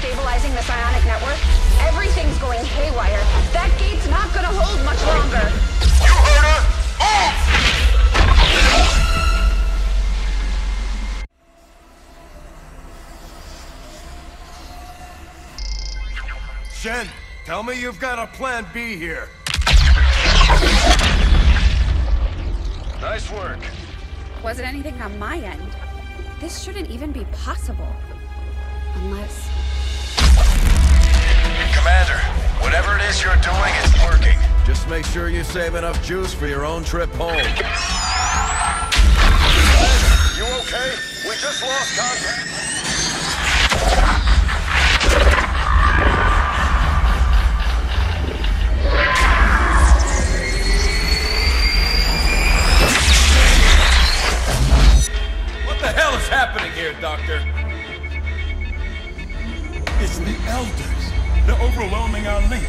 stabilizing the psionic network, everything's going haywire. That gate's not gonna hold much longer. You heard her! Move! Shen, tell me you've got a plan B here. Nice work. Wasn't anything on my end. This shouldn't even be possible. Unless... Commander, whatever it is you're doing, it's working. Just make sure you save enough juice for your own trip home. You okay? We just lost contact. What the hell is happening here, Doctor? It's the Elders. They're overwhelming our link,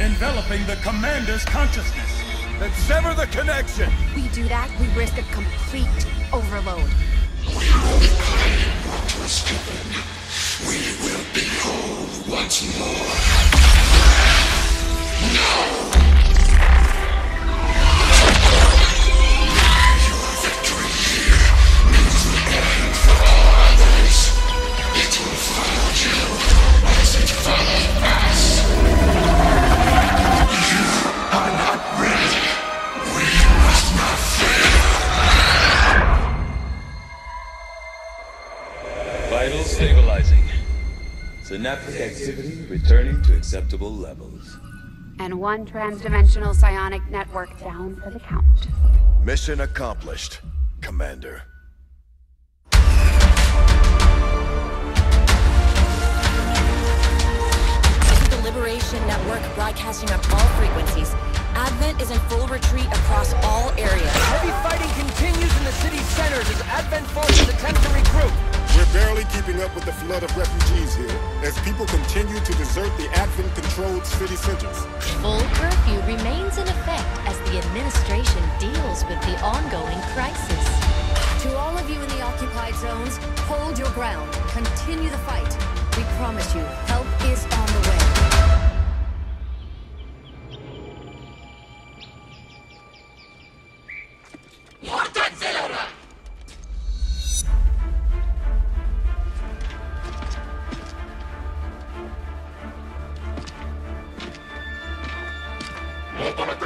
enveloping the Commander's consciousness. Then sever the connection! we do that, we risk a complete overload. Vital Synaptic activity returning to acceptable levels. And one transdimensional psionic network down for the count. Mission accomplished, Commander. This is the Liberation Network broadcasting on all frequencies. Advent is in full retreat across all areas. Heavy fighting continues in the city's centers as Advent forces attempt to regroup. We're barely keeping up with the flood of refugees here, as people continue to desert the Advent-controlled city centers. Full curfew remains in effect as the administration deals with the ongoing crisis. To all of you in the occupied zones, hold your ground. Continue the fight. We promise you, help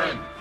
Amen.